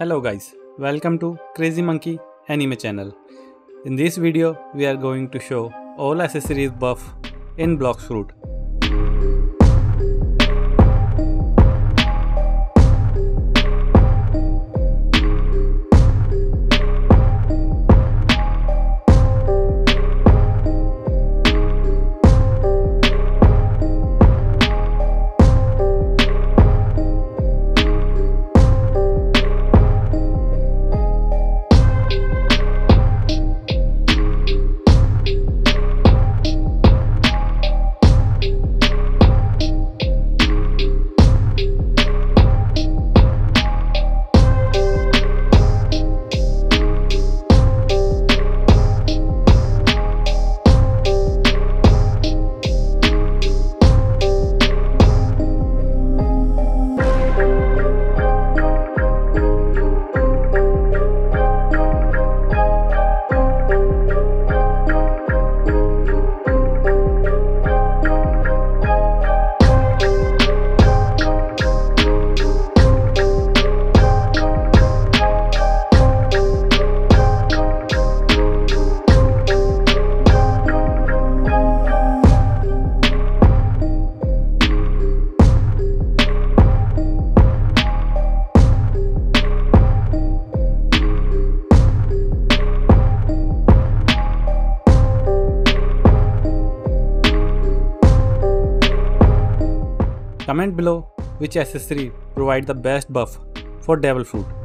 Hello guys, welcome to Crazy Monkey Anime channel. In this video, we are going to show all accessories buff in Blox Fruit. Comment below which accessory provide the best buff for Devil Fruit.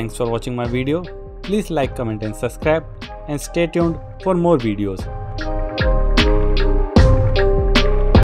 Thanks for watching my video. Please like, comment and subscribe and stay tuned for more videos.